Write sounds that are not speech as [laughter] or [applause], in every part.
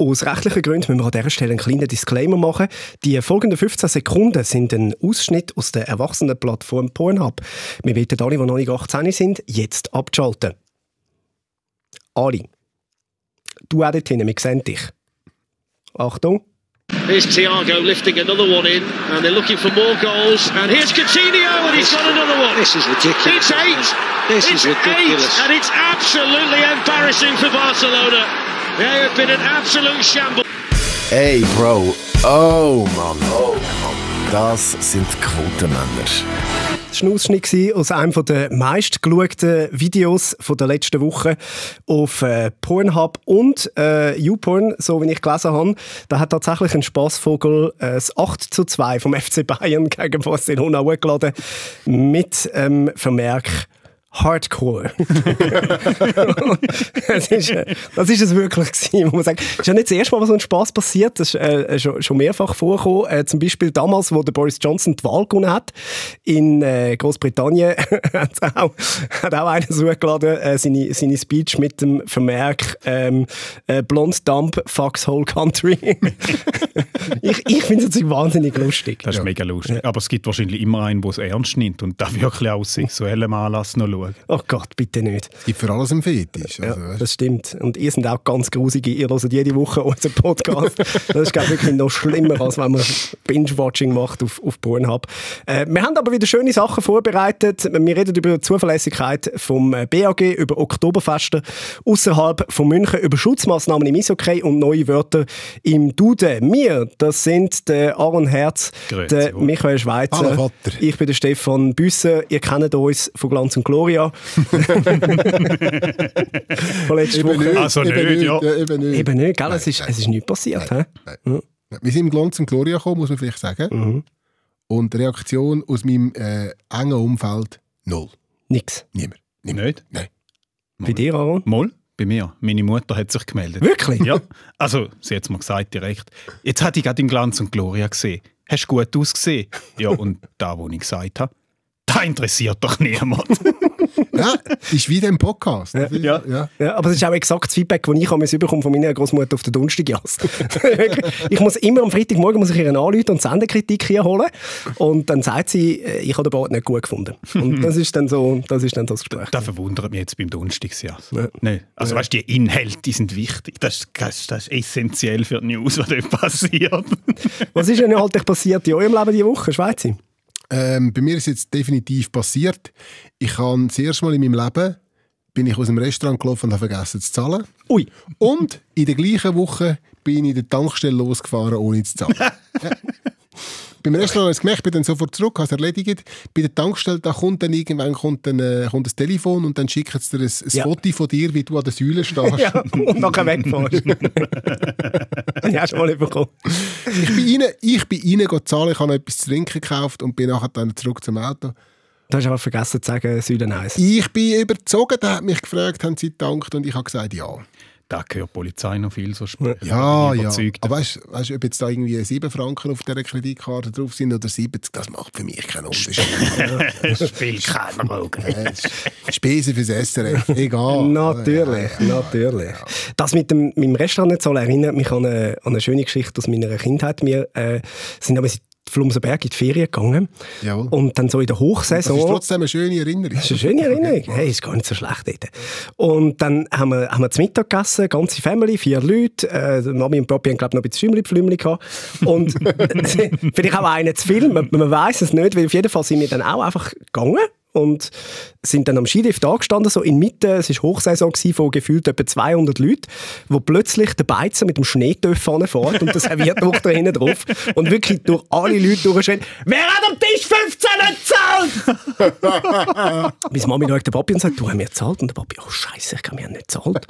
Aus rechtlichen Gründen müssen wir an dieser Stelle einen kleinen Disclaimer machen. Die folgenden 15 Sekunden sind ein Ausschnitt aus der Erwachsenenplattform Pornhub. Wir bitten alle, die noch nicht 18 sind, jetzt abzuschalten. Ali, du auch dort hinten, wir sehen dich. Achtung. Here's Thiago lifting another one in, and they're looking for more goals. And here's Coutinho, and he's got another one. This is ridiculous. It's eight. This it's is ridiculous. Eight, and it's absolutely embarrassing for Barcelona. They have been an absolute shambles. Ey, Bro. Oh, Mann. Oh, Mann. Das sind Quotenmänner. Das war ein Ausschnitt aus einem der meistgeschauten Videos der letzten Woche auf äh, Pornhub und äh, YouPorn, so wie ich gelesen habe. Da hat tatsächlich ein Spaßvogel äh, das 8 zu 2 vom [laughs] FC Bayern gegen Barcelona hochgeladen mit ähm, Vermerk Hardcore. [laughs] das, ist, äh, das ist es wirklich gewesen, muss man sagen. Es ist ja nicht das erste Mal, was so ein Spaß passiert. Das ist äh, schon, schon mehrfach vorgekommen. Äh, zum Beispiel damals, wo der Boris Johnson die Wahl gewonnen hat in äh, Großbritannien, [laughs] hat auch, hat auch einer so hochgeladen, äh, seine, seine Speech mit dem Vermerk ähm, äh, Blonde Dump fucks whole country. [laughs] ich ich finde es wahnsinnig lustig. Das ist ja. mega lustig. Aber es gibt wahrscheinlich immer einen, der es ernst nimmt und da wirklich aus sexuellem Anlass noch schaut. Oh Gott, bitte nicht. Es gibt für alles einen Fetisch. Also, ja, das stimmt. Und ihr seid auch ganz grusige. Ihr hört jede Woche unseren Podcast. das ist, glaube ich, wirklich noch schlimmer, als wenn man Binge-Watching macht auf, auf Pornhub. Äh, wir haben aber wieder schöne Sachen vorbereitet. Wir reden über die Zuverlässigkeit vom BAG, über Oktoberfeste außerhalb von München, über Schutzmaßnahmen im Eishockey und neue Wörter im Duden. Wir, das sind der Aaron Herz, Grüezi der. Michael Schweizer. Hallo. Ich bin der Stefan Büsser. Ihr kennt uns von Glanz und Gloria. [laughs] von letzter Woche. nicht, Also eben nicht, ja. Eben nicht. Eben nicht, gell? es, Nein, ist, nein. es ist nichts passiert. hä? Nein. Wir sind im Glanz und Gloria gekommen, muss man vielleicht sagen. Mhm. Und die Reaktion aus meinem äh, engen Umfeld, null. Nix. Niemand. Niemand. Nicht? Nein. Bei dir, Aaron? Moll, bei mir. Meine Mutter hat sich gemeldet. Wirklich? Ja, also sie hat es mir gesagt direkt. Jetzt hatte ich gerade in Glanz und Gloria gesehen. Hast du gut ausgesehen? Ja, und da, wo ich gesagt habe, da interessiert doch niemand. [laughs] Ja, ist wie im Podcast. Ist- Ja. ja. Ja, aber das ist auch exakt das Feedback, das ich habe bekommen von meiner Großmutter auf der Donnerstagjas. [laughs] ich muss immer am Freitagmorgen muss ich ihr anrufen und Sendekritik hier holen. Und dann sagt sie, äh, ich habe den Bart nicht gut gefunden. Und das ist dann so das, ist dann das Gespräch. Das verwundert mich jetzt beim Donnerstagsjahr. Ja. Nee. Also weißt du, die Inhalte die sind wichtig. Das, das, das ist essentiell für die News, was dort [laughs] passiert. Was ist denn inhaltlich passiert in eurem Leben diese Woche, Schweizer? Ähm, bei mir ist jetzt definitiv passiert. Ich habe das erste Mal in meinem Leben bin ich aus dem Restaurant gelaufen und habe vergessen zu zahlen. Ui. Und in der gleichen Woche bin ich in der Tankstelle losgefahren, ohne zu zahlen. [laughs] ja. Beim Restaurant habe ich es gemerkt, bin dann sofort zurück, habe es erledigt. Bei der Tankstelle da kommt dann irgendwann kommt dann, äh, kommt das Telefon und dann schickt es dir ein, ein Ja. Foto von dir, wie du an der Säule stehst. [laughs] Ja, und nachher wegfährst. Ich auch schon mal bekommen. Ich bin rein, ich bin rein zahlen, ich habe noch etwas zu trinken gekauft und bin nachher dann zurück zum Auto. Du hast aber vergessen zu sagen, Süden 1. Ich bin überzogen, der hat mich gefragt, haben sie gedankt und ich habe gesagt, ja. Da gehört die Polizei noch viel so sprechen. Ja, bin ja. überzeugt. Aber weißt du, weißt, ob jetzt da irgendwie 7 Franken auf dieser Kreditkarte drauf sind oder 70, das macht für mich keinen Unterschied. Das spielt keine Rolle. Äh, Spesen fürs SRF, egal. [laughs] Natürlich, natürlich. Das mit dem, mit dem Restaurant nicht so erinnert mich an eine, an eine schöne Geschichte aus meiner Kindheit. Wir äh, sind aber in Flumsenberg in die Ferien gegangen. Jawohl. Und dann so in der Das ist Hochsaison... trotzdem eine schöne Erinnerung. Das ist eine schöne Erinnerung. Hey, ist gar nicht so schlecht dort. Und dann haben wir, haben wir zu Mittag gegessen, ganze Family, vier Leute. Äh, Mami und Papi haben, glaube ich, noch ein bisschen Schümli-Pflümli gehabt. Und [laughs] [laughs] vielleicht auch einen zu viel, man, man weiß es nicht, weil auf jeden Fall sind wir dann auch einfach gegangen und sind dann am Skilift angestanden, so in Mitte, es war Hochsaison gewesen, von gefühlt etwa 200 Leuten, wo plötzlich der Beizer mit dem Schneetöpf fährt und der Serviertochter hinten drauf und wirklich durch alle Leute durchschreit, wer hat am Tisch 15 nicht gezahlt? [laughs] Meine Mami schaut den Papi und sagt, du hast mir gezahlt. Und der Papi, oh Scheiße, ich habe mir nicht gezahlt.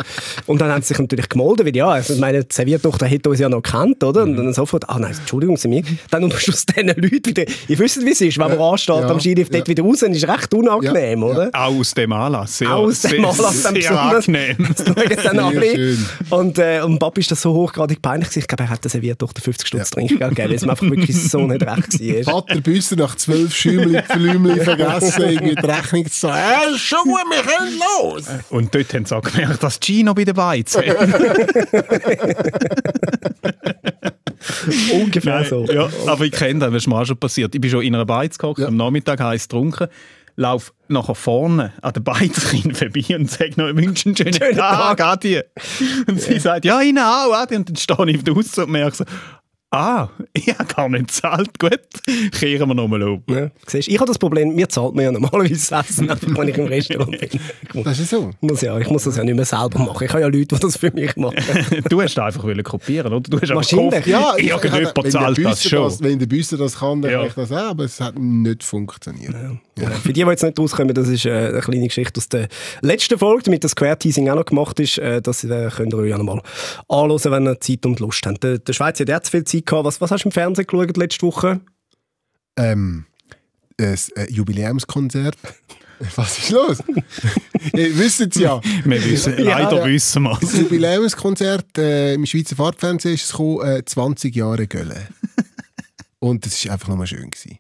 und dann haben sie sich natürlich gemeldet, weil ja, also meine Serviertochter hätte uns ja noch gekannt, oder? Und dann sofort, ah nein, Entschuldigung, sind wir. Dann musst du aus diesen Leuten wieder, ihr wisst, wie es ist, wenn man ansteht ja, am Skilift, dort ja. wieder raus, ist recht unangenehm, Ja, ja. oder? Auch aus dem Anlass. Sehr, Aus dem sehr, Anlass dann sehr besonders. angenehm. Das [laughs] schauen dann Sehr alle. schön. Und, äh, und Papi ist das so hochgradig peinlich. Ich glaube, er hat der Serviertochter 50 Stutz Trinkgeld gegeben, weil es einfach wirklich so nicht recht war. Vater Büsser nach zwölf Schümli, Flümli vergessen, irgendwie die Rechnung zu sagen. Äh, ist schon gut, wir können los. Und dort haben sie auch gemerkt, dass Gino bei den Beizen [laughs] Ungefähr so. Ja, aber ich kenne das, das ist mir auch schon passiert. Ich bin schon in einer Beiz gehockt, Ja. am Nachmittag heiß getrunken, laufe nachher vorne an der Beizkin [laughs] vorbei und sage noch, ich wünsche einen schönen, Schönen Tag, Adi. Und sie sagt, ja, Ihnen auch, Adi. Und dann stehe ich draußen und merke so, ah, [laughs] ich habe gar nicht gezahlt, gut, kehren wir nochmal um. Ja, siehst, ich habe das Problem, mir zahlt man ja normalerweise das Essen, wenn ich im Restaurant bin. Ich muss, [laughs] Das ist so. muss ja, ich muss das ja nicht mehr selber machen. Ich habe ja Leute, die das für mich machen. Du hast einfach wollen kopieren, oder? Du hast einfach Wahrscheinlich. gehofft, Ja, ich- irgendjemand wenn der zahlt das schon. Das, wenn der Büsser das kann, dann Ja. kann ich das auch, aber es hat nicht funktioniert. Ja. Für die, die jetzt nicht rauskommen, das ist äh, eine kleine Geschichte aus der letzten Folge, damit das Queer-Teasing auch noch gemacht ist. Äh, das äh, könnt ihr euch ja noch mal anhören, wenn ihr Zeit und Lust habt. Der, der Schweizer hat jetzt viel Zeit gehabt. Was, was hast du im Fernsehen geschaut letzte Woche? Ähm, ein äh, Jubiläumskonzert. [laughs] Was ist los? [laughs] Ihr wisst es ja. Wir wissen, Ja, leider ja. wissen wir Das Jubiläumskonzert äh, im Schweizer Fahrtfernsehen ist es gekommen, äh, 20 Jahre Gölle. Und das war einfach nochmal schön. Gewesen.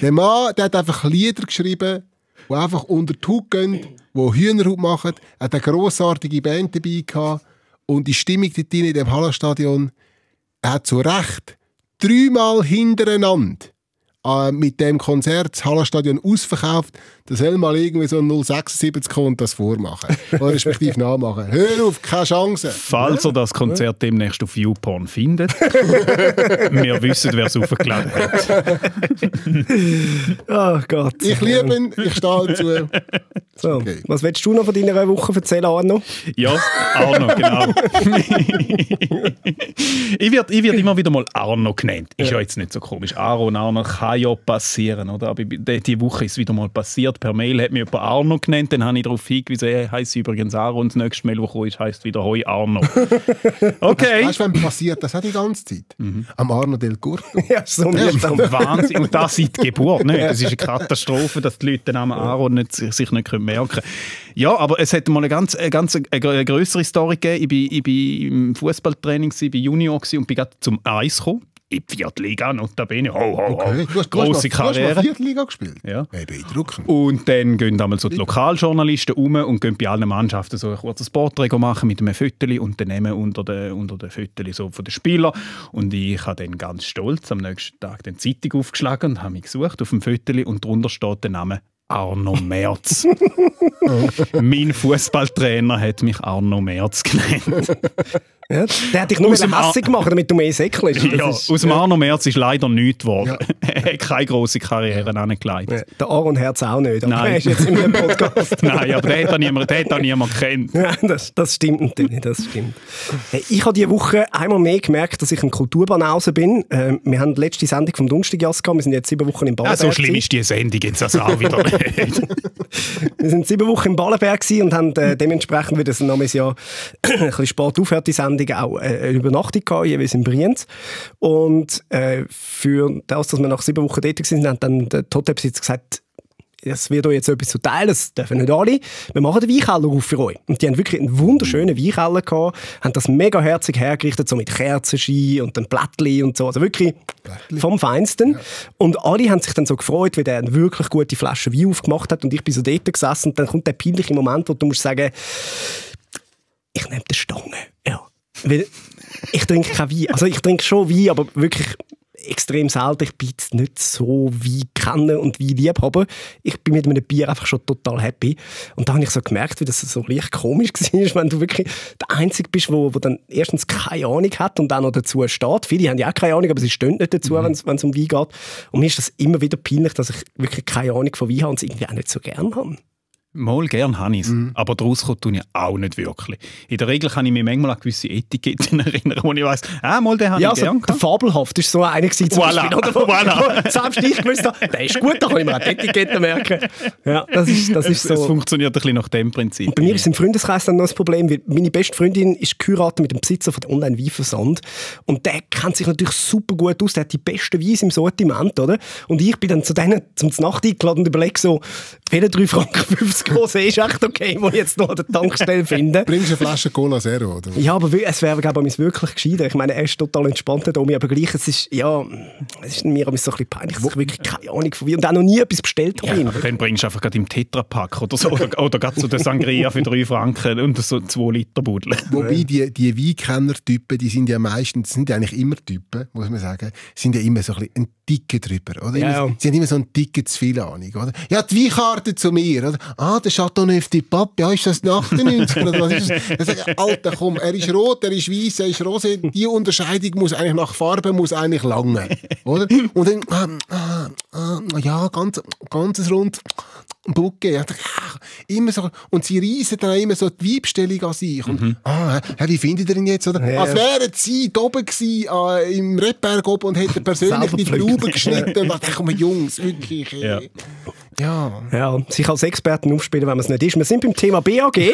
Der Mann der hat einfach Lieder geschrieben, die einfach unter die Haut gehen, die Hühnerhaut machen. Er hat eine grossartige Band dabei gehabt. Und die Stimmung dort in dem Hallenstadion, er hat zu Recht dreimal hintereinander äh, mit dem Konzert das Hallenstadion ausverkauft. Da soll mal irgendwie so ein 076 kommen und das vormachen. [laughs] Oder respektive nachmachen. Hör auf, keine Chance. Falls ihr das Konzert demnächst auf YouPorn findet, [laughs] wir wissen, wer es aufgeladen hat. [laughs] Oh Gott. Ich liebe ihn, ich stehe dazu. So, okay. Was willst du noch von deiner Woche erzählen, Arno? Ja, Arno, genau. ich werde ich werd immer wieder mal Arno genannt. Ist ja jetzt nicht so komisch. Aaron, Arno kann ja passieren, oder? Aber die, die Woche ist es wieder mal passiert. Per Mail hat mir jemand Arno genannt. Dann habe ich darauf hingewiesen, hey, heisst übrigens Aaron. Das nächste Mail, das kommt, ist, heisst wieder Hoi Arno. [laughs] Okay. Weißt du, wenn passiert, das hat die ganze Zeit. Am Arno del Curto. [laughs] Ja, so ein Wahnsinn. Und das seit Geburt. Nicht? [laughs] Das ist eine Katastrophe, dass die Leute den Namen Aaron nicht, sich nicht können merken können. Ja, aber es hat mal eine ganz, eine ganz eine grö- grössere Story gegeben. Ich bin im Fußballtraining, bin Junior und bin gerade zum Eis gekommen. In die Viertliga, notabene. Ho, ho, ho. Okay. Du hast, du Grosse hast mal, du hast Karriere. mal Viertliga gespielt. Ja. Hey, beeindruckend. Und dann gehen einmal so die Lokaljournalisten um und gehen bei allen Mannschaften so ein kurzes Porträt machen mit einem Föteli und dann nehmen unter den, unter den Föteli so von den Spielern. Und ich habe dann ganz stolz am nächsten Tag die Zeitung aufgeschlagen und habe mich gesucht auf dem Föteli und darunter steht der Name Arno Merz. [laughs] mein Fußballtrainer hat mich Arno Merz genannt. [laughs] Ja, der hat dich nur hässig gemacht, damit du mehr säckelst. [laughs] ja, ist- aus dem Arno Merz ist leider nichts geworden. [laughs] er hat keine grosse Karriere angelegt. Ja, der Aaron Herz auch nicht. Aber Nein. er ist jetzt in einem [laughs] Podcast. Nein, aber den hat niemand, den hat auch niemand kennt. Ja, das, das stimmt natürlich, das stimmt. Hey, ich habe diese Woche einmal mehr gemerkt, dass ich ein Kulturbanause bin. Ähm, wir haben die letzte Sendung vom Donnerstagjass gehabt, wir sind jetzt sieben Wochen im Ja, Ballenberg. so schlimm ist die Sendung jetzt also auch wieder nicht. Wir sind sieben Wochen im Ballenberg und haben äh, dementsprechend, wie das namens ja ein bisschen spät aufhört, die Sendung auch äh, eine Übernachtung gehabt, jeweils in Brienz. Und äh, für das, dass wir nach sieben Wochen dort sind, hat dann der Hotelbesitzer gesagt, es wird euch jetzt etwas zu teilen, das dürfen nicht alle. Wir machen den Weinkeller auf für euch. Und die haben wirklich einen wunderschönen Weinkeller gehabt, haben das mega herzig hergerichtet, so mit Kerzenschein und dann Blättli und so. Also wirklich vom Feinsten. Und alle haben sich dann so gefreut, weil der eine wirklich gute Flasche Wein aufgemacht hat und ich bin so dort gesessen und dann kommt der peinliche Moment, wo du musst sagen, ich nehme die Stange. Ja. Weil ich trinke kein Wein. Also ich trinke schon Wein, aber wirklich extrem selten. Ich bin jetzt nicht so Wein kennen und Wein lieb haben. Ich bin mit einem Bier einfach schon total happy. Und da habe ich so gemerkt, wie das so leicht komisch [laughs] war, wenn du wirklich der Einzige bist, wo, wo dann erstens keine Ahnung hat und dann noch dazu steht. Viele haben ja auch keine Ahnung, aber sie stehen nicht dazu, wenn es um Wein geht. Und mir ist das immer wieder peinlich, dass ich wirklich keine Ahnung von Wein habe und es irgendwie auch nicht so gern habe. Mal gern habe ich es, Mhm. aber daraus kommt ich auch nicht wirklich. In der Regel kann ich mich manchmal an gewisse Etiketten [laughs] erinnern, wo ich weiss, ah, mal den habe Ja, ich also, gern gehabt. Fabelhaft ist so einer gewesen, zum Voilà. Beispiel, oder? [laughs] Voilà. [laughs] selbst ich gewusst habe, der ist gut, da kann ich mir auch die Etikette merken. Ja, das ist, das ist Es, es so. funktioniert ein bisschen nach dem Prinzip. Bei mir ist im Freundeskreis dann noch das Problem, weil meine beste Freundin ist geheiratet mit dem Besitzer von der Online-Weinversand und der kennt sich natürlich super gut aus, der hat die besten Weine im Sortiment, oder? Und ich bin dann zu denen zum Nacht eingeladen und überlege so, welche 3 Franken 50 das große ist echt okay, wo ich jetzt noch an der Tankstelle finde. [laughs] Bringst du eine Flasche Cola Zero, oder? Ja, aber es wäre, glaube ich, wirklich gescheiter. Ich meine, er ist total entspannt, der Domi, aber gleich, es ist, ja, es ist mir so ein bisschen peinlich, dass ich wirklich keine Ahnung von wie und auch noch nie etwas bestellt habe. Ja, aber dann bringst du einfach gerade im Tetrapack oder so. Oder, oder gerade so den Sangria für drei Franken und so 2 Liter Budel. Wobei die, die Weinkenner-Typen, die sind ja meistens, sind ja eigentlich immer Typen, muss man sagen, sind ja immer so ein bisschen ein Ticken drüber, oder? Ja, ja. Sie haben immer so einen Ticken zu viel Ahnung, oder? Ja, die Weinkarte zu mir, oder? Ah, der Chateauneuf du Pape, ja, ist das 98 oder was ist das? Dann sage ich, Alter, komm, er ist rot, er ist weiß, er ist rosé, die Unterscheidung muss eigentlich nach Farbe, muss eigentlich lange, oder? Und dann, ah, ah, ah, ja, ganz, ganzes rund, Bucke, ja, ah, immer so, und sie reisen dann immer so die Weibstellung an sich. Und, ah, hä, wie findet ihr ihn jetzt? Oder? Ja. Als wären sie da oben gewesen, äh, im Redberg oben und hätten persönlich die. Blumen geschnitten. Und dachte, komm, Jungs, wirklich. Ja. Ja. Ja, sich als Experten aufspielen, wenn man es nicht ist. Wir sind beim Thema BAG. [laughs]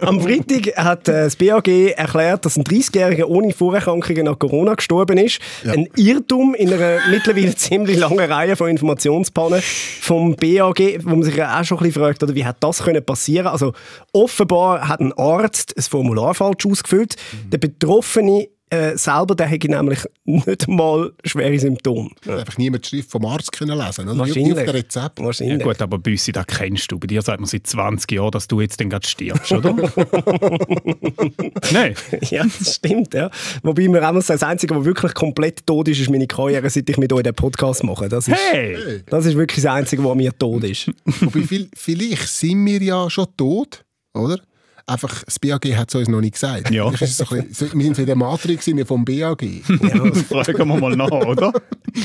Am Freitag hat äh, das BAG erklärt, dass ein 30-Jähriger ohne Vorerkrankungen an Corona gestorben ist. Ein Irrtum in einer mittlerweile [laughs] ziemlich langen Reihe von Informationspannen vom BAG, wo man sich ja auch schon ein bisschen fragt, oder wie hat das können passieren? Also offenbar hat ein Arzt ein Formular falsch ausgefüllt. Der Betroffene äh, selber, der hätte nämlich nicht mal schwere Symptome. Hat Einfach niemand die Schrift vom Arzt können lesen? Wie Wahrscheinlich. auf der Rezept. Ja, Wahrscheinlich. gut, aber Büssi, das kennst du. Bei dir sagt man seit 20 Jahren, dass du jetzt dann gerade stirbst, oder? [laughs] Nein. Ja, das stimmt, ja. Wobei mir auch muss sagen, das Einzige, was wirklich komplett tot ist, ist meine Karriere, seit ich mit euch den Podcast mache. Das ist, Hey! das ist wirklich das Einzige, was mir tot ist. Wobei, viel- vielleicht sind wir ja schon tot, oder? Einfach, das BAG hat es uns noch nicht gesagt. Ja. Vielleicht ist so ein bisschen, wir sind so in der Matrix vom BAG. Das fragen wir mal nach, oder?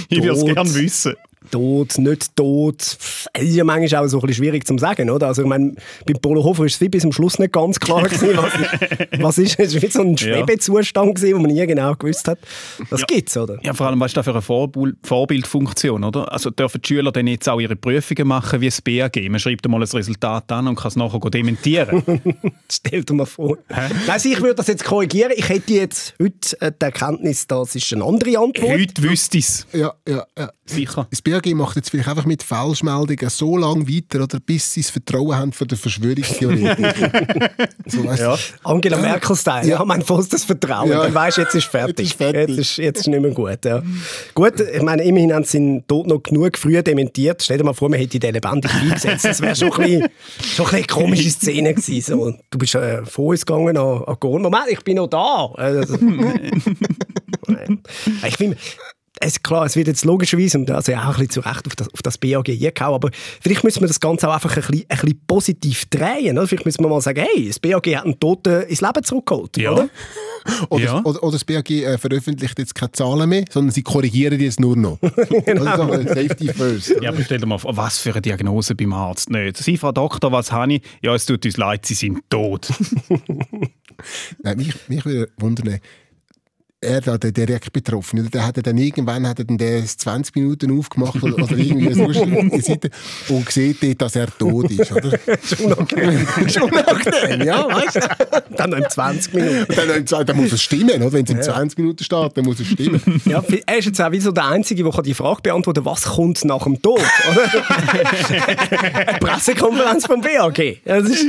Ich würde es gerne wissen. Tot, nicht tot. Es ist ja manchmal auch so ein bisschen schwierig zu sagen, oder? Also ich meine, beim Polo Hofer ist es wie bis zum Schluss nicht ganz klar gewesen, was, [laughs] was ist. Es war wie so ein Schwebezustand gewesen, wo man nie genau gewusst hat. Das Ja. gibt's, oder? Ja, vor allem, was ist das für eine Vorbild Vorbildfunktion, oder? Also dürfen die Schüler dann jetzt auch ihre Prüfungen machen wie das BAG? Man schreibt einmal ein Resultat an und kann es nachher dementieren. [laughs] Stell dir mal vor. Nein, also ich würde das jetzt korrigieren. Ich hätte jetzt heute äh, die Erkenntnis, das ist eine andere Antwort. Heute wüsste ich es. Ja, ja, ja. Sicher. Das BAG macht jetzt vielleicht einfach mit Falschmeldungen so lange weiter, oder, bis sie das Vertrauen haben von der Verschwörungstheoretiker. [laughs] so, weißt? Ja. Angela Merkel-Style. Ja, Ja. mein vollstes Vertrauen. Ja. Dann weisst du, jetzt ist fertig. Jetzt ist fertig. Jetzt ist, jetzt ist nicht mehr gut. Ja. Gut, ich meine, immerhin haben sie ihn tot noch genug früh dementiert. Stell dir mal vor, man hätte den lebendig eingesetzt. Das wäre schon ein bisschen, schon ein bisschen eine komische Szene gewesen. So. Du bist äh, vor uns gegangen an, an. Moment, ich bin noch da. Also, [laughs] ich finde, es klar, es wird jetzt logischerweise, und also ja, auch ein bisschen zu Recht auf das, auf das BAG eingehauen, aber vielleicht müssen wir das Ganze auch einfach ein bisschen, ein bisschen positiv drehen. Oder? Vielleicht müssen wir mal sagen, hey, das BAG hat einen Toten ins Leben zurückgeholt. Ja. Oder? Oder, Ja. oder, oder das BAG äh, veröffentlicht jetzt keine Zahlen mehr, sondern sie korrigieren die jetzt nur noch. [laughs] also, so, Safety first. Ja, aber stell dir mal vor, was für eine Diagnose beim Arzt. Nicht. Sie, Frau Doktor, was habe ich? Ja, es tut uns leid, Sie sind tot. [laughs] Nein, mich, mich würde wundern, er da, der direkt betroffen, oder? der hat dann irgendwann hat er dann der 20 Minuten aufgemacht oder, oder irgendwie so Seite und sieht dort, dass er tot ist, oder? [laughs] Schon unangenehm. [laughs] Schon unangenehm, ja, weißt du? Dann noch in 20 Minuten. Und dann, dann, dann muss es stimmen, oder? Wenn es in 20 Minuten steht, dann muss es stimmen. Ja, er ist jetzt auch wie so der Einzige, der die Frage beantworten kann, was kommt nach dem Tod? Oder? [laughs] Pressekonferenz vom BAG. Ja, Das ist,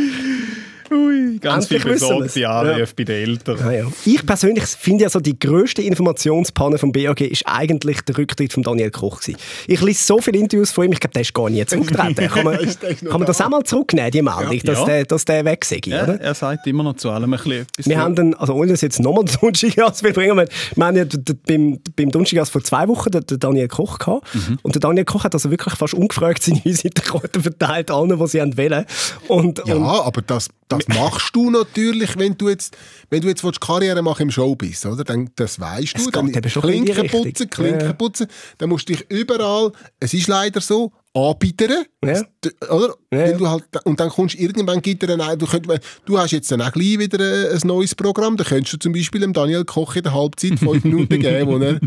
Ui, ganz viel Endlich wissen wir's. besorgte Anrufe bei den Eltern. ja, ja. Ich persönlich finde ja so, die grösste Informationspanne vom BAG ist eigentlich der Rücktritt von Daniel Koch gewesen. Ich lese so viele Interviews von ihm, ich glaube, der ist gar nie zurückgetreten. [laughs] Kann man, kann man das da? auch mal zurücknehmen, die Meldung, dass, Ja. Der, dass der weg sei, Ja, oder? er sagt immer noch zu allem ein bisschen etwas. Wir haben dann, also ohne das jetzt nochmal [laughs] will bringen, wir, wir haben ja beim, beim Donnerstaggas vor zwei Wochen den, den Daniel Koch gehabt. Und der Daniel Koch hat also wirklich fast ungefragt seine [laughs] Visitenkarten verteilt, allen, die sie haben wollen. Und, Ja, und aber das, das machst du natürlich, wenn du jetzt, wenn du jetzt willst, Karriere machen im Showbiz, oder? Dann, das weißt du. Dann Klinken putzen, Klinken putzen. Dann musst du dich überall, es ist leider so, anbieten. Ja. Oder? Ja, du halt, und dann kommst du irgendwann gibt er ein, du, könnt, du hast jetzt dann auch gleich wieder ein, ein neues Programm, dann könntest du zum Beispiel dem Daniel Koch in der Halbzeit [laughs] fünf Minuten geben, wo er,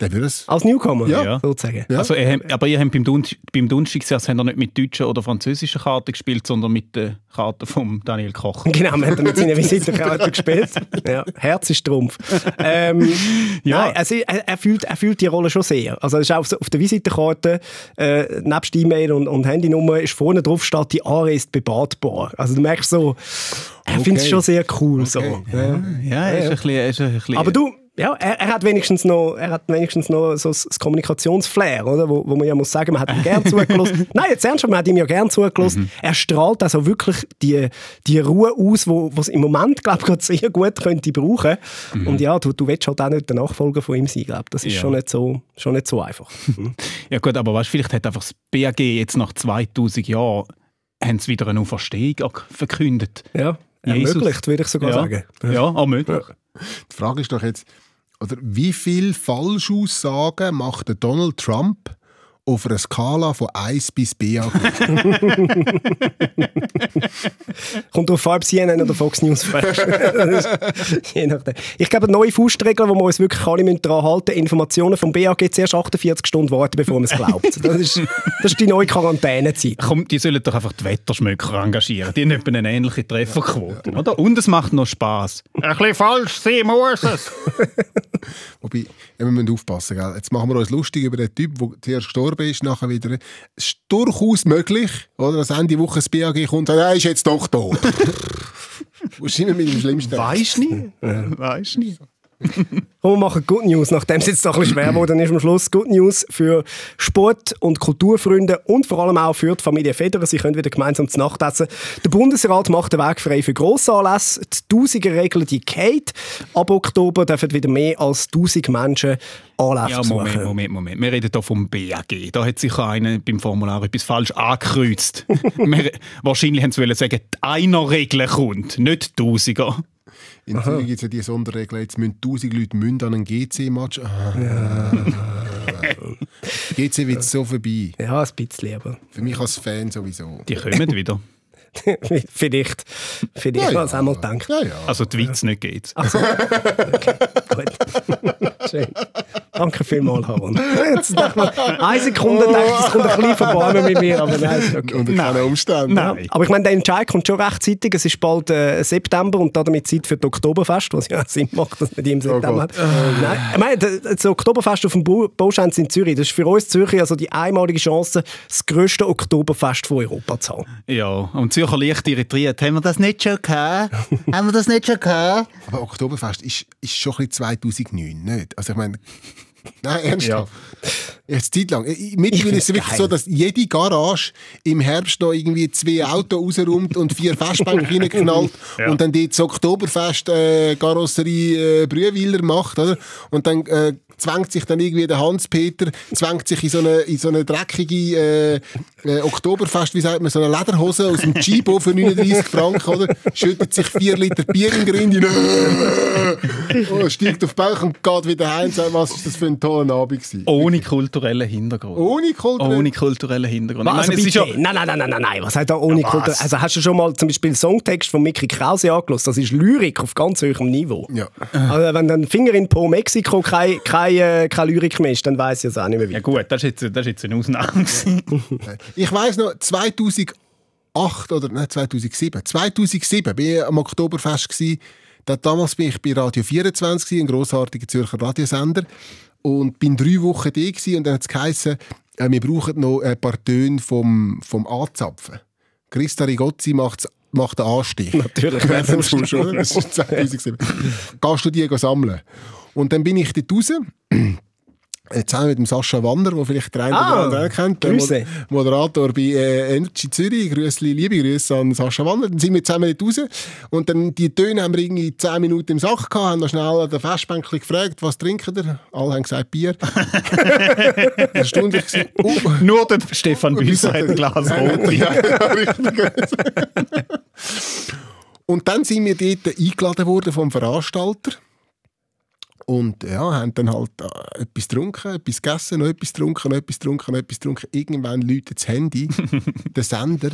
der würde es, als Newcomer, Ja. sozusagen. Ja. Also, ihr aber ihr habt beim, Dun beim Dunstigsjahr nicht mit deutschen oder französischen Karten gespielt, sondern mit den Karten von Daniel Koch. [laughs] Genau, hat dann mit seinen [laughs] Visitenkarten gespielt. Ja, Herz ist Trumpf. Ähm, Ja. Nein, also er, er, fühlt, er fühlt die Rolle schon sehr. Also es ist auch auf der Visitenkarte, äh, nebst die E-Mail und, und Handynummer, ist vorne drauf steht, die Aare ist bebatbar. Also du merkst so, er findet es Okay. schon sehr cool. So. Okay. Ja. Ja, er ist ein bisschen, ist ein bisschen Aber du, ja, er, er hat wenigstens noch, er hat wenigstens noch so das Kommunikationsflair, oder? Wo, wo man ja muss sagen, man hat ihm gern [laughs] zugelassen. Nein, jetzt ernsthaft, man hat ihm ja gern zugelassen. Er strahlt also wirklich die, die Ruhe aus, wo es im Moment, glaube ich, gerade sehr gut könnte brauchen. Und ja, du, du willst halt auch nicht der Nachfolger von ihm sein, glaube Das ist Ja. schon, nicht so, schon nicht so einfach. [laughs] Ja gut, aber weißt, vielleicht hat einfach das BAG jetzt nach 2000 Jahren haben sie wieder eine Auferstehung verkündet. ja, Jesus. ermöglicht, würde ich sogar ja. sagen. Ja, auch möglich. Die Frage ist doch jetzt, oder wie viele Falschaussagen macht Donald Trump auf einer Skala von 1 bis BAG? [laughs] Kommt auf Farb CNN oder Fox News [laughs] [laughs] Je nachdem. Ich glaube, neue Faustregel, wo wir uns wirklich alle daran halten müssen, Informationen vom BAG zuerst 48 Stunden warten, bevor man es glaubt. Das ist, das ist die neue Quarantänezeit. Komm, die sollen doch einfach die Wetterschmöcker engagieren. Die haben eine ähnliche Trefferquote. Oder? Und es macht noch Spass. Ein bisschen falsch sein muss es. Wobei, wir müssen aufpassen, gell? jetzt machen wir uns lustig über den Typ, der zuerst gestorben ist, nachher wieder. Es ist durchaus möglich, oder, dass Ende Woche das BAG kommt und sagt, er ist jetzt doch musst [laughs] immer mit dem Schlimmsten. Weißt du nie? Weißt du nie? [laughs] Komm, wir machen Good News, nachdem es jetzt doch ein bisschen schwer wurde, dann ist am Schluss Good News für Sport- und Kulturfreunde und vor allem auch für die Familie Federer. Sie können wieder gemeinsam zu Nacht essen. Der Bundesrat macht den Weg frei für Grossanlässe. Die Tausiger-Regel, die geht. Ab Oktober dürfen wieder mehr als 1000 Menschen Anlässe Ja. Moment, Moment, Moment. Wir reden hier vom BAG. Da hat sicher einer beim Formular etwas falsch angekreuzt. [laughs] Wir, wahrscheinlich haben sie sagen, die Einer-Regel kommt, nicht Tausiger. In Zürich gibt es ja die Sonderregel, jetzt müssen 1000 Leute müssen an einem GC-Match. Ah. GC [laughs] wird so vorbei. Ja, ein bisschen, aber Für mich als Fan sowieso. Die kommen wieder. [laughs] vielleicht, vielleicht ja, ja. einmal gedacht. Ja, ja. Also die Witz nicht geht. [laughs] Gut. Schön. Danke vielmals, Haron. Jetzt dachte man, eine Sekunde dachte ich, es kommt ein bisschen verborgen mit mir, aber nein, ist okay. Unter keinen Umständen. Nein. Aber ich meine, der Entscheid kommt schon rechtzeitig. Es ist bald äh, September und damit Zeit für das Oktoberfest, was ja [laughs] Sinn macht, dass man die im September hat. Nein, ich meine, das Oktoberfest auf dem Bau- Bauschanz in Zürich, das ist für uns Zürcher also die einmalige Chance, das grösste Oktoberfest von Europa zu haben. Ja, und Zürcher leicht irritiert. Haben wir das nicht schon gehabt? [laughs] Haben wir das nicht schon gehabt? Aber Oktoberfest ist, ist schon ein bisschen 2009, nicht? Also ich meine... [laughs] Nein, ernsthaft. Jetzt Zeit lang. Mittlerweile ist es wirklich geil. so, dass jede Garage im Herbst noch irgendwie zwei [laughs] Autos rausräumt und vier Festbänke reinknallt [laughs] Ja. und dann die das Oktoberfest äh, Karosserie äh, Brühweiler macht, oder? Und dann äh, zwängt sich dann irgendwie der Hans-Peter, zwängt sich in so eine, in so eine dreckige äh, äh, Oktoberfest, wie sagt man, so eine Lederhose aus dem Chibo für 39 Franken, oder? Schüttet sich vier Liter Bier in den [laughs] oh, steigt auf den Bauch und geht wieder heim und sagt, was ist das für ein toller Abend gewesen. Ohne kulturellen Hintergrund. Ohne Kultur. Ohne kulturellen Hintergrund. Also es ist bitte, ja, nein, nein, nein, nein, nein, nein, was hat da ohne Ja, Kultur? was? Also hast du schon mal zum Beispiel Songtext von Mickey Krause angelassen? Das ist Lyrik auf ganz hohem Niveau. Ja. Also wenn dann Finger in Po Mexiko keine kein, äh, keine Lyrik mehr ist, dann weiß ich es auch nicht mehr ja wie. gut, das ist jetzt, das ist jetzt eine Ausnahme. gewesen. [laughs] Ich weiss noch, 2008 oder nein, 2007. 2007 bin ich am Oktoberfest gsi. Da, damals bin ich bei Radio 24, gsi, ein grossartiger Zürcher Radiosender. Und bin drei Wochen da gsi und dann hat es geheißen, äh, wir brauchen noch ein paar Töne vom, vom Anzapfen. Christa Rigozzi macht's, macht den Anstich. Natürlich, wer Das sonst, ist schon, das ist 2007. Gehst du die sammeln? Und dann bin ich dort raus. [clears throat] äh, Zusammen mit dem Sascha Wanner, der vielleicht der eine Ah, oder andere kennt. Der Grüße. Mod- Moderator bei äh, Energy Zürich. Grüßli, liebe Grüße an Sascha Wanner. Dann sind wir zusammen dort raus. Und dann die Töne haben wir irgendwie 10 Minuten im Sack gehabt, haben noch schnell an der Festbänkchen gefragt, was trinken ihr? Alle haben gesagt Bier. [laughs] Erstaunlich gewesen. Oh. Nur der Stefan Büsser hat ein Glas [laughs] Rot. Ja, richtig. Und dann sind wir dort eingeladen worden vom Veranstalter. Und ja, haben dann halt äh, etwas getrunken, etwas gegessen, noch etwas getrunken, noch etwas getrunken, noch etwas getrunken. Irgendwann läutet das Handy, [laughs] der Sender.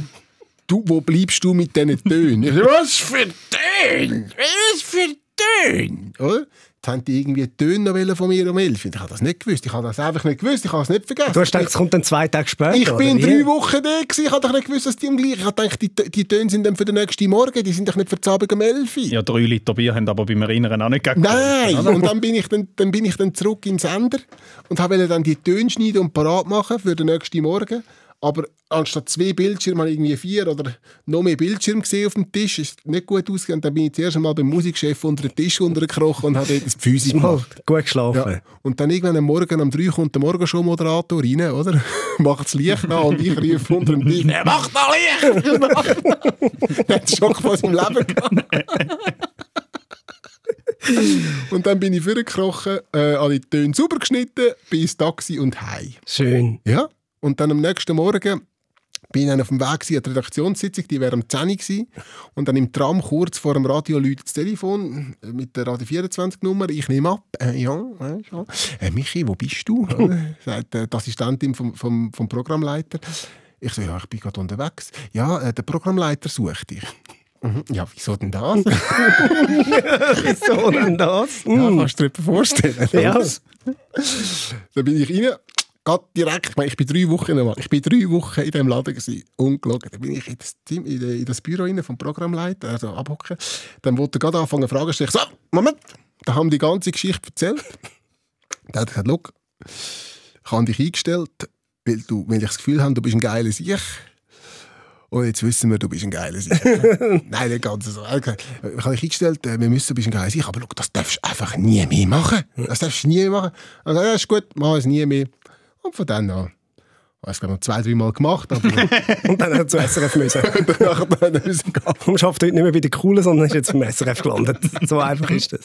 Du, wo bleibst du mit diesen Tönen? Was für Töne? Was für Töne? Oder? Jetzt haben die irgendwie Töne von mir um 11. Ich habe das nicht gewusst. Ich habe das einfach nicht gewusst. Ich habe es nicht vergessen. Du hast gedacht, es kommt dann zwei Tage später, Ich bin oder wie? drei Wochen da gewesen. Ich habe doch nicht gewusst, dass die am gleichen. Ich habe gedacht, die, die Töne sind dann für den nächsten Morgen. Die sind doch nicht für die Abend um 11 Uhr. Ja, drei Liter Bier haben aber beim Erinnern auch nicht gegeben. Nein! Und dann bin, ich dann, dann bin ich dann zurück in den Sender und wollte dann die Töne schneiden und parat machen für den nächsten Morgen. Aber anstatt zwei Bildschirme habe ich irgendwie vier oder noch mehr Bildschirme gesehen auf dem Tisch. Ist nicht gut ausgegangen. Dann bin ich zuerst einmal beim Musikchef unter den Tisch untergekrochen und habe das Physik Mal gemacht. gut geschlafen. Ja. Und dann irgendwann am Morgen um drei kommt der Morgenshow-Moderator rein, oder? [laughs] Macht das Licht an und ich rufe unter dem Tisch, «Er macht noch Licht!» [laughs] Er [laughs] hat Schock von seinem Leben gehabt. und dann bin ich vorgekrochen, äh, alle Töne sauber geschnitten, bin ins Taxi und heim. Schön. Ja. Und dann am nächsten Morgen bin ich dann auf dem Weg an die Redaktionssitzung, die wäre am 10 Uhr gewesen. Und dann im Tram kurz vor dem Radio läutet das Telefon äh, mit der Radio 24-Nummer. Ich nehme ab. Äh, ja, äh, schon. Äh, Michi, wo bist du? Oder? [laughs] Sagt äh, die Assistentin vom, vom, vom Programmleiter. Ich so, ja, ich bin gerade unterwegs. Ja, äh, der Programmleiter sucht dich. Mhm. Ja, wieso denn das? [laughs] [laughs] Wieso denn das? Ja, kannst du dir etwas vorstellen? Ja. Dann bin ich rein, gerade direkt, ich meine, ich bin drei Wochen, mal- ich bin drei Wochen in diesem Laden gewesen, ungelogen. Dann bin ich in das, Team, in, das Büro rein vom Programmleiter, also abhocken. Dann wollte er gerade anfangen Fragen zu stellen. Ich so, Moment, da haben die ganze Geschichte erzählt. Dann hat er gesagt, «Schau, ich habe dich eingestellt, weil, du, weil ich das Gefühl habe, du bist ein geiler Sieg. Und jetzt wissen wir, du bist ein geiler Sieg. [laughs] Nein, nicht ganz so. Gesagt, Ich habe dich eingestellt, äh, wir müssen, du bist ein geiler Sieg, aber schau, das darfst du einfach nie mehr machen. Das darfst du nie mehr machen. Also, ja, ist gut, mach es nie mehr. Und von dann an, weiß gar nicht, noch zwei, drei Mal gemacht, aber [laughs] [laughs] Und dann hat er zu SRF müssen. danach dann müssen gehen. Und schafft heute nicht mehr bei der Coolen, sondern ist jetzt beim SRF gelandet. [laughs] So einfach ist das.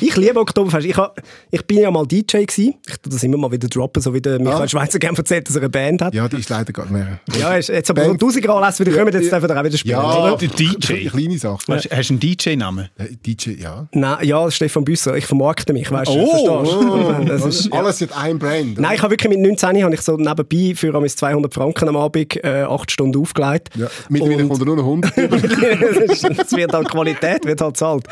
Ich liebe Oktoberfest. Ich, hab, ich bin ja mal DJ gewesen. Ich tue das immer mal wieder droppen, so wie der Michael Ah. Schweizer gerne erzählt, dass er eine Band hat. Ja, Ja, die ist leider gar nicht mehr. ist jetzt aber Band. so 1000 Anlässe wieder kommen, jetzt dürfen wir auch wieder spielen, Ja, oder? Der DJ. Kleine Sache. Hast, hast du einen DJ-Namen? Äh, DJ, ja. Nein, ja, Stefan Büsser. Ich vermarkte mich, weißt du? Oh, verstehst du? Das ist, Alles hat ein Brand. Nein, ich habe wirklich mit 19 habe ich so nebenbei für amigs 200 Franken am Abend äh, 8 Stunden aufgelegt. Ja, mittlerweile Und- kommt er nur noch 100 über. [laughs] Es wird halt Qualität, wird halt zahlt.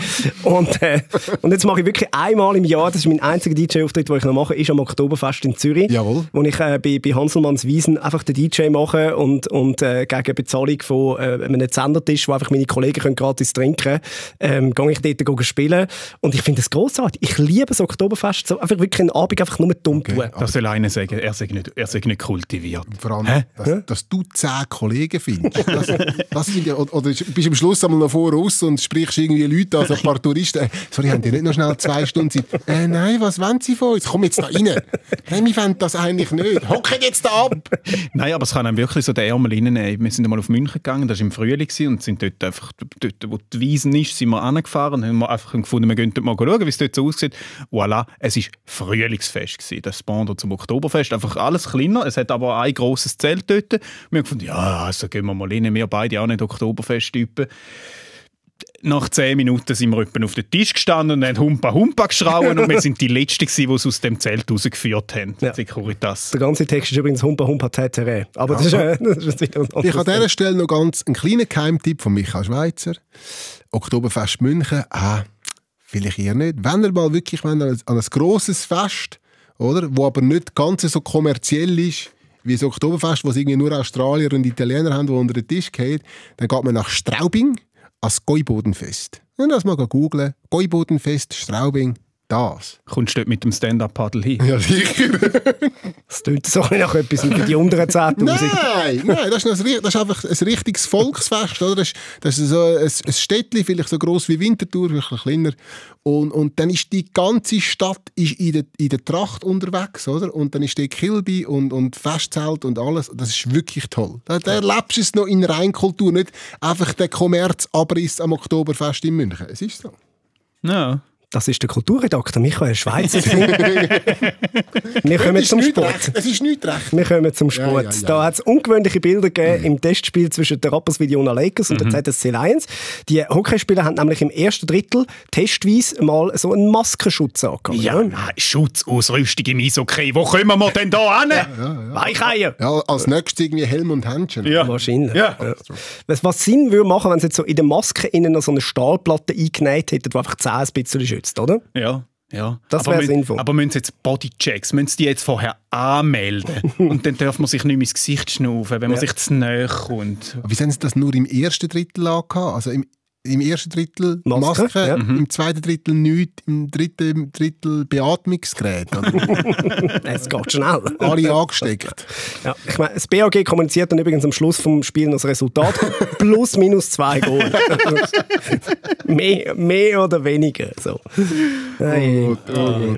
Und, äh, und jetzt mache ich wirklich einmal im Jahr, das ist mein einziger DJ-Auftritt, den ich noch mache, ist am Oktoberfest in Zürich. Jawohl. Wo ich äh, bei, bei Hanselmanns Wiesen einfach den DJ mache und, und äh, gegen Bezahlung von äh, einem Zendertisch, wo einfach meine Kollegen können gratis trinken können, ähm, gehe ich dort gehen spielen. Und ich finde das großartig. Ich liebe das Oktoberfest. So einfach wirklich einen Abend einfach nur dumm tun. Das soll einer sagen, er sei nicht, er sei nicht kultiviert. Vor allem, dass, dass du zehn Kollegen findest. Das, das sind ja, oder bist am Schluss einmal noch voraus und sprichst irgendwie Leute, also ein paar Touristen. Äh, sorry, haben die nicht noch schnell zwei Stunden Zeit? Äh, nein, was wollen sie von uns? Komm jetzt da rein. Nein, wir wollen das eigentlich nicht. Hocken jetzt da ab. Nein, aber es kann einem wirklich so den Ärmel reinnehmen. Wir sind einmal auf München gegangen, das war im Frühling und sind dort einfach, dort, wo die Wiesen ist, sind wir angefahren und haben einfach gefunden, wir gehen dort mal schauen, wie es dort so aussieht. Voilà, es war Frühlingsfest gewesen, das Pendant zum Oktoberfest. Einfach alles kleiner, es hat aber ein grosses Zelt dort. Wir haben gefunden, ja, also gehen wir mal rein, wir beide auch nicht Oktoberfest-Typen. Nach zehn Minuten sind wir etwa auf den Tisch gestanden und haben Humpa Humpa geschrauen und wir sind die Letzten die es aus dem Zelt rausgeführt haben. Ja. Securitas. Der ganze Text ist übrigens Humpa Humpa Tetere. Aber das ist, äh, das ist Ich anderes an dieser Stelle noch ganz einen kleinen Geheimtipp von Michael Schweizer. Oktoberfest München, ah, vielleicht eher nicht. Wenn ihr mal wirklich wenn ihr an ein grosses Fest, oder, wo aber nicht ganz so kommerziell ist, wie das Oktoberfest, wo es irgendwie nur Australier und Italiener haben, die unter den Tisch gehen, dann geht man nach Straubing ans Gäubodenfest. Und das mal googeln. Gäubodenfest, Straubing, das. Kommst du dort mit dem Stand-Up-Paddle hin? Ja, sicher. [laughs] Das klingt so nach etwas für die unteren 10'000. Nein, nein, das ist, ein, das ist einfach ein richtiges Volksfest. Oder? Das, ist, das ist so ein, ein Städtchen, vielleicht so gross wie Winterthur, vielleicht ein kleiner. Und, und dann ist die ganze Stadt ist in, der, in der Tracht unterwegs. Oder? Und dann ist der Kilby und, und Festzelt und alles. Das ist wirklich toll. Da, da erlebst du es noch in Reinkultur, nicht einfach der Kommerzabriss am Oktoberfest in München. Es ist so. Ja. Das ist der Kulturredakteur Michael Schweizer. [laughs] Wir kommen zum nicht Sport. es ist nicht recht. Wir kommen zum Ja, Sport. ja, ja. Da hat es ungewöhnliche Bilder gegeben im Testspiel zwischen den Rapperswil Jona Lakers und den ZSC Lions. Die Hockeyspieler haben nämlich im ersten Drittel testweise mal so einen Maskenschutz angehabt. Ja, nein, Schutzausrüstung im Eishockey. Wo kommen wir denn da hin? Weicheier! Ja, als nächstes irgendwie Helm und Händchen. Ja. Wahrscheinlich. Ja. Was, was Sinn würde machen, wenn sie jetzt so in der Maske innen noch so eine Stahlplatte eingenäht hätten, die einfach die Zähne ein bisschen schützt, oder? Ja. Ja. Das aber wär mü- sinnvoll. Aber müssen sie jetzt Bodychecks, müssen sie die jetzt vorher anmelden? [laughs] und dann darf man sich nicht mehr ins Gesicht schnaufen, wenn man Ja. sich zu nahe kommt. Aber Wie haben sie das nur im ersten Drittel angehabt? Also im, im ersten Drittel Maske, Maske, ja. im zweiten Drittel nichts, im dritten Drittel Beatmungsgerät. [laughs] Es geht schnell. Alle angesteckt. Ja, ich meine, das BAG kommuniziert dann übrigens am Schluss vom Spiel noch das Resultat. [laughs] Plus, minus zwei Goal. mehr, mehr oder weniger. So. Hey.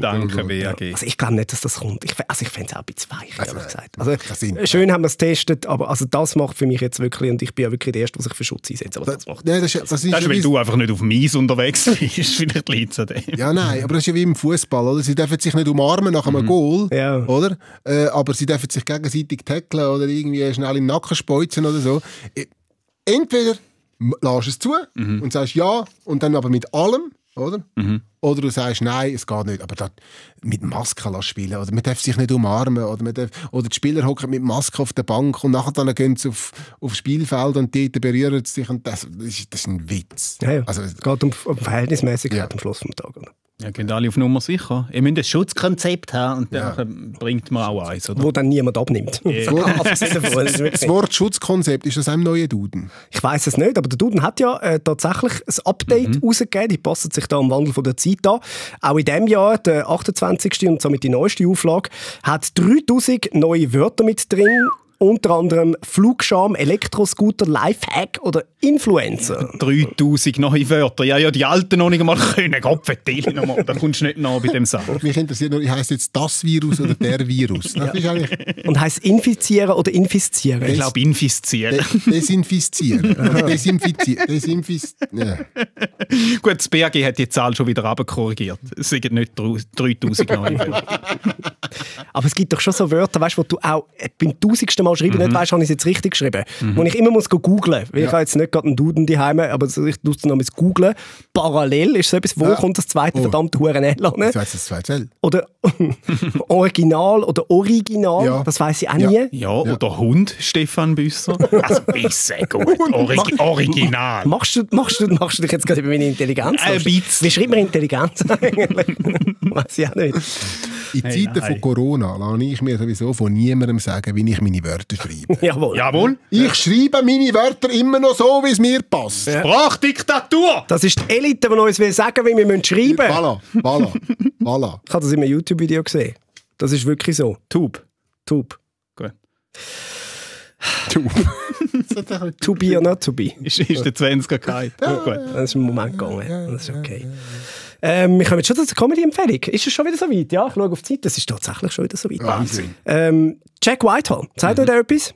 Danke, BAG. Also ich glaube nicht, dass das kommt. Ich, also ich fände es auch ein bisschen weich, ehrlich Also, gesagt. Also, schön haben wir es getestet, aber also das macht für mich jetzt wirklich, und ich bin ja wirklich der Erste, der sich für Schutz einsetzt. Aber das macht Nein, das, ist, das ist Das ist, ja weil du einfach nicht auf dem Eis unterwegs [laughs] bist. Vielleicht liegt es an dem. Ja, nein, aber das ist ja wie im Fußball, oder? Sie dürfen sich nicht umarmen nach einem Goal, Ja. oder? Äh, aber sie dürfen sich gegenseitig tackeln oder irgendwie schnell in den Nacken speuzen oder so. Äh, Entweder lässt es zu und sagst ja und dann aber mit allem, oder? Oder du sagst nein, es geht nicht. Aber mit Maske spielen oder man darf sich nicht umarmen oder, man darf, oder die Spieler hocken mit Maske auf der Bank und nachher dann gehen sie auf, aufs Spielfeld und dort berühren sie sich und das, das, ist, das ist ein Witz. ja, ja. Also, es geht um, um Verhältnismäßigkeit Ja. am Schluss vom Tag. Oder? Ja, gehen alle auf Nummer sicher. Ihr müsst ein Schutzkonzept haben und dann Ja. bringt man auch eins, oder? Wo dann niemand abnimmt. [laughs] Davon, das Wort Schutzkonzept, ist das im neuen Duden? Ich weiß es nicht, aber der Duden hat ja äh, tatsächlich ein Update rausgegeben. Die passen sich da am Wandel von der Zeit an. Auch in diesem Jahr, der 28. und somit die neueste Auflage, hat 3000 neue Wörter mit drin. Unter anderem Flugscham, Elektroscooter, Lifehack oder Influencer. [laughs] 3000 neue Wörter. Ja, ja, die alten noch nicht einmal können. Gott verteile nochmal. Da kommst du nicht nach bei dem Sachen. Mich interessiert nur, heißt jetzt das Virus oder der Virus? Das ist eigentlich Und heißt infizieren oder infizieren? Ich glaube, infizieren. de desinfizieren. [laughs] Desinfizieren. Desinfiz ja. Gut, das BAG hat die Zahl schon wieder runterkorrigiert. Es sind nicht 3000 neue Wörter. Aber es gibt doch schon so Wörter, weißt, wo du auch äh, beim tausendsten Mal schreiben Mhm. nicht weißt, habe ich es jetzt richtig geschrieben. Wo ich immer muss go googlen. Weil ich habe jetzt nicht gerade einen Duden daheim, aber ich muss noch mal googlen. Parallel ist so etwas, wo Ja. kommt das zweite Oh. verdammte Huren an? Das heißt das zweite L. Oder [laughs] Original oder Original, Ja. das weiß ich auch Ja. nie. Ja, oder Hund, Stefan Büsser. [laughs] Also, besser gut. Origi Original. Machst du, machst, du, machst du dich jetzt gerade über meine Intelligenz? Ein bisschen. Wie schreibt man Intelligenz [laughs] eigentlich? weiß ich auch nicht. In Hey, Zeiten nein. von Corona lasse ich mir sowieso von niemandem sagen, wie ich meine Wörter schreibe. [laughs] Jawohl. Jawohl. Ich schreibe meine Wörter immer noch so, wie es mir passt. Sprachdiktatur. Das ist die Elite, die uns will sagen wie wir müssen schreiben müssen. Voilà, voilà, voilà. Ich habe das in einem YouTube-Video gesehen. Das ist wirklich so. Tube. Tube. Gut. [laughs] To be or not to be. Ist, ist der 20er gehalten. Gut. Das ist ein Moment gegangen. Das ist okay. Ähm, wir kommen jetzt schon zur Comedy-Empfehlung. Ist es schon wieder so weit? Ja, ich schaue auf die Zeit. Das ist tatsächlich schon wieder so weit. Wahnsinn. Ähm, Jack Whitehall. Sagt euch der etwas?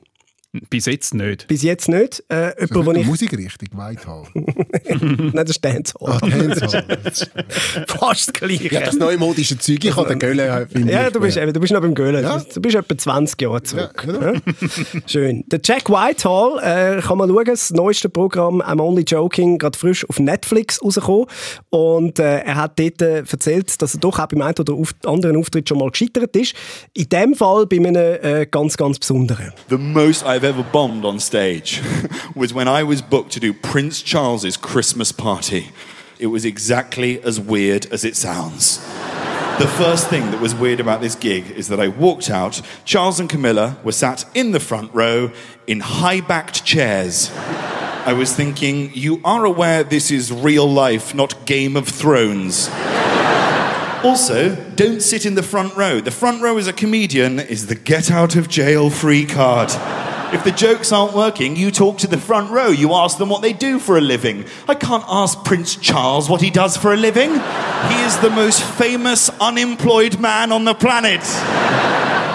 Bis jetzt nicht. Bis jetzt nicht. Äh, jemand, wo ist ich... Musikrichtung, Whitehall. [laughs] Nein, das ist Dancehall. Dancehall. [laughs] Fast das Gleiche. Ja, das neumodische Zeug, ich habe den Gölle, finde Ja, du bist, eben, du bist noch beim Göhlen. Ja. Du bist etwa 20 Jahre zurück. Ja, genau. Schön. Der Jack Whitehall, äh, kann man schauen, das neueste Programm I'm Only Joking, gerade frisch auf Netflix rausgekommen. Und äh, er hat dort äh, erzählt, dass er doch auch beim einen oder anderen Auftritt schon mal gescheitert ist. In dem Fall bei einem äh, ganz, ganz besonderen. The most I've ever bombed on stage [laughs] was when I was booked to do Prince Charles's Christmas party. It was exactly as weird as it sounds. The first thing that was weird about this gig is that I walked out, Charles and Camilla were sat in the front row in high backed chairs. I was thinking, you are aware this is real life, not Game of Thrones. Also, don't sit in the front row. The front row as a comedian is the get out of jail free card. If the jokes aren't working, you talk to the front row. You ask them what they do for a living. I can't ask Prince Charles what he does for a living. He is the most famous unemployed man on the planet.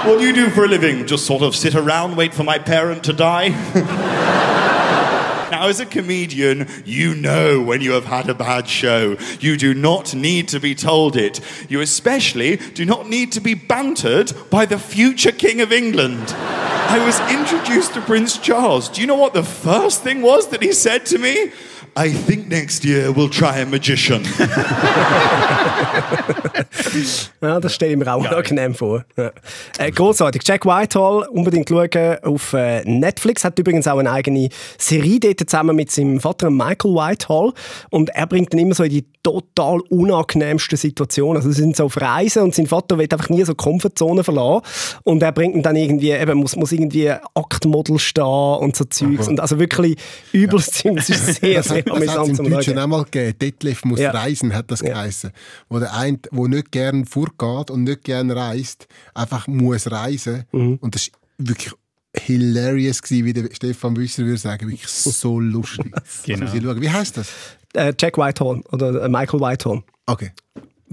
What do you do for a living? Just sort of sit around, wait for my parent to die? [laughs] Now, as a comedian, you know when you have had a bad show. You do not need to be told it. You especially do not need to be bantered by the future King of England. I was introduced to Prince Charles. Do you know what the first thing was that he said to me? I think next year we'll try a magician. [laughs] ja, das stelle ich mir auch unangenehm vor. Ja. Äh, großartig. Jack Whitehall, unbedingt schauen auf äh, Netflix. Hat übrigens auch eine eigene Serie dort zusammen mit seinem Vater Michael Whitehall. Und er bringt dann immer so in die total unangenehmsten Situationen. Also sie sind so auf Reisen und sein Vater will einfach nie so Komfortzone verlassen. Und er bringt ihn dann irgendwie, eben, muss, muss irgendwie Aktmodel stehen und so Zeugs. Und also wirklich übelst ja. Es ist sehr, das sehr das hat es im Deutschen auch mal gegeben. Detlef muss Ja. reisen, hat das Ja. geheißen. Wo der eine, der nicht gern vorgeht und nicht gern reist, einfach muss reisen. Mhm. Und das war wirklich hilarious gewesen, wie der Stefan Büsser würde sagen. Wirklich so lustig. [laughs] Genau. Wie heißt das? Äh, Jack Whitehall oder äh, Michael Whitehall. Okay,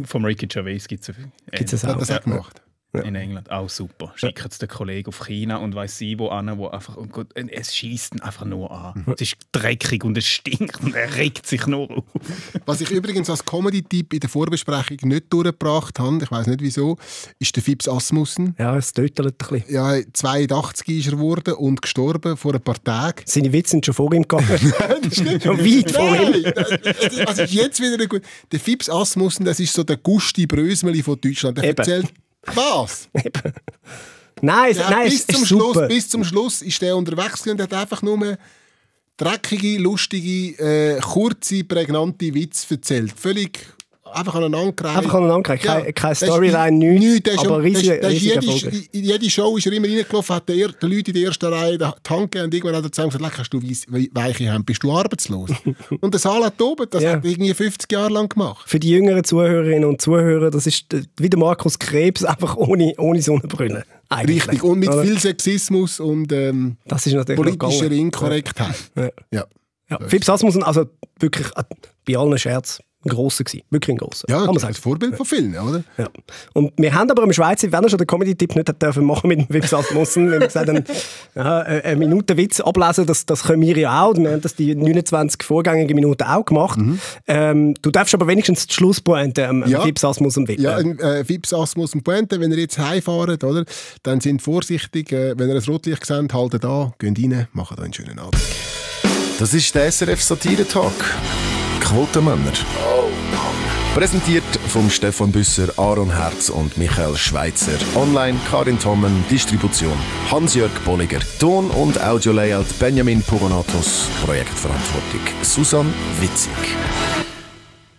Vom Ricky Gervais gibt es Gibt's das hat auch? das auch gemacht. In England. Auch super. Schickt es den Kollegen auf China und weiß sie wo an, wo einfach, und Gott, es schießt ihn einfach nur an. Es ist dreckig und es stinkt und er regt sich nur auf. [laughs] Was ich übrigens als Comedy-Tipp in der Vorbesprechung nicht durchgebracht habe, ich weiß nicht wieso, ist der Fips Asmussen. Ja, es tötelt ein bisschen. Ja, 82 ist er geworden und gestorben vor ein paar Tagen. Seine Witze sind schon vor ihm gegangen. [laughs] schon weit vor ihm. Nein, das- was ist jetzt wieder gut? Der Fips Asmussen, das ist so der Gusti Brösmeli von Deutschland. Der Eben. erzählt was? Nein, es, Der hat nein, bis, zum ist Schluss, super. bis zum Schluss ist der unterwegs und hat einfach nur dreckige, lustige, äh, kurze, prägnante Witze erzählt. Völlig einfach aneinander gereiht. Einfach aneinander gereiht. Keine- keine das ist- Storyline, nichts, nichts. Das aber das ist- riesig- das ist riesig jede, jede Show ist er immer reingelaufen, hat der, der Leute in der ersten Reihe die Hand gegeben und irgendwann hat er zusammen gesagt, «Leck, hast du weiche Hände, bist du arbeitslos?» [laughs] Und der Saal hat oben, das Ja. hat er irgendwie 50 Jahre lang gemacht. Für die jüngeren Zuhörerinnen und Zuhörer, das ist äh, wie der Markus Krebs, einfach ohne, ohne Sonnenbrille. Eigentlich. Richtig, und mit Oder? viel Sexismus und ähm, politischer. Inkorrektheit. Ja. Ja. Ja. Fips Asmussen, also wirklich äh, bei allen Scherz ein grosser gewesen. Wirklich ein grosser. Ja, das ist Vorbild von vielen, oder? Ja. Und wir haben aber im Schweizer, wenn er schon den Comedy-Tipp nicht hat dürfen machen mit dem Fips Asmussen, wenn wir gesagt haben, ja, äh, eine Minute Witz ablesen, das, das können wir ja auch. Wir haben das die 29 vorgängigen Minuten auch gemacht. Ähm, du darfst aber wenigstens die Schlusspointe am, am Ja. Fips Asmussen widmen. Ja, ein äh, Fips Asmus und Puente, wenn ihr jetzt heimfahrt, oder, dann sind vorsichtig, äh, wenn ihr ein Rotlicht seht, haltet an, geht rein, macht euch einen schönen Abend. Das ist der SRF Satire Talk. Quotenmänner. Präsentiert vom Stefan Büsser, Aaron Herz und Michael Schweitzer. Online Karin Tommen, Distribution Hans-Jörg Bolliger. Ton- und Audio-Layout Benjamin Pogonatos. Projektverantwortung Susan Witzig.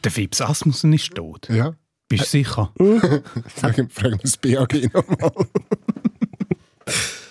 Der Fips Asmussen ist tot. Ja. Bist du sicher? [laughs] Fragen wir das BAG nochmal. [laughs]